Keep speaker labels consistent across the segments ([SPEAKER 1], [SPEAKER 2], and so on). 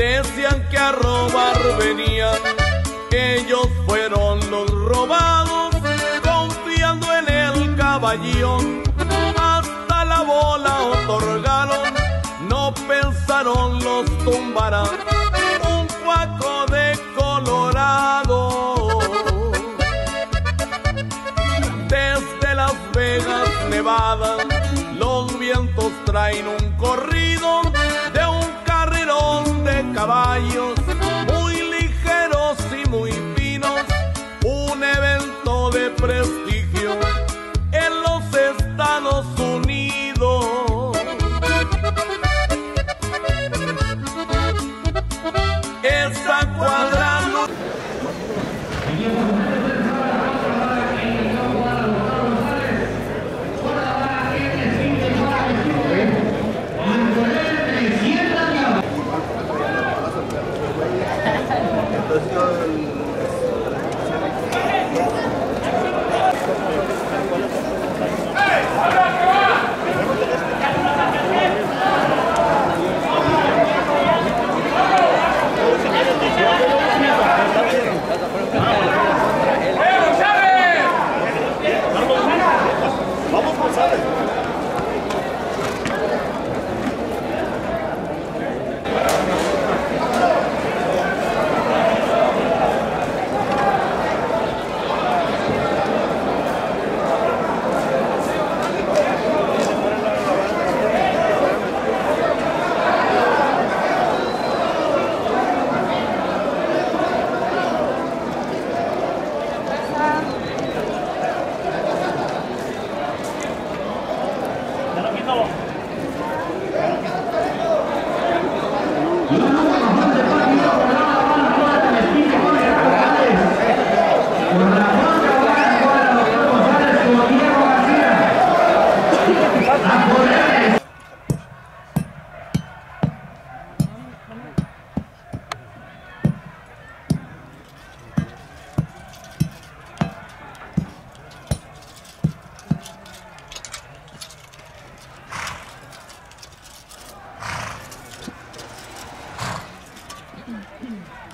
[SPEAKER 1] decían que a robar venían, ellos fueron los robados, confiando en el caballón, hasta la bola otorgaron, no pensaron los tumbarán, un cuaco de Colorado. Desde Las Vegas, Nevada, los vientos traen un corrido caballos,
[SPEAKER 2] Mm-hmm.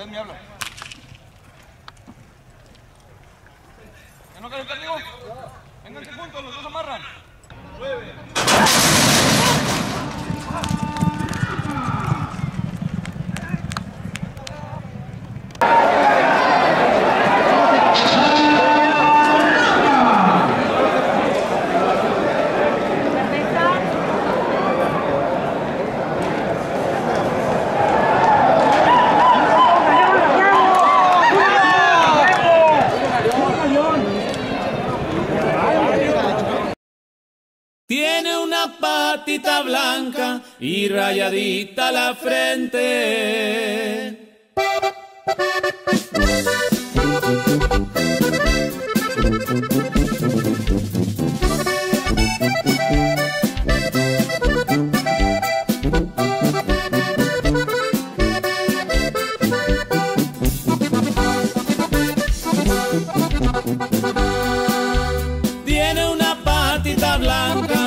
[SPEAKER 2] Usted me habla. ¿Ya no cae amigo? Vénganse juntos, los dos amarran. Tiene patita blanca y rayadita la frente. Tiene una patita blanca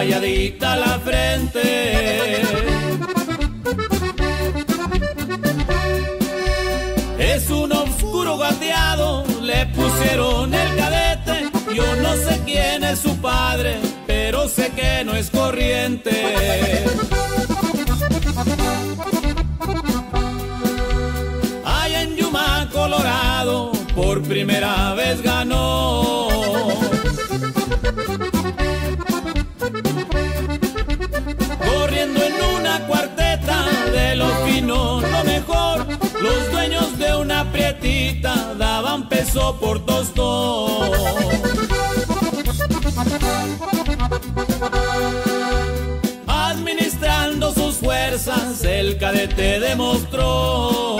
[SPEAKER 2] rayadita la frente. Es un oscuro gateado, le pusieron el cadete. Yo no sé quién es su padre, pero sé que no es corriente. Allá en Yuma, Colorado, por primera vez daban peso por tostón. Administrando sus fuerzas, el cadete demostró.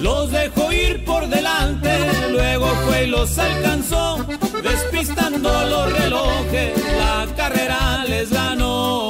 [SPEAKER 2] Los dejó ir por delante, luego fue y los alcanzó, despistando los relojes, la carrera les ganó.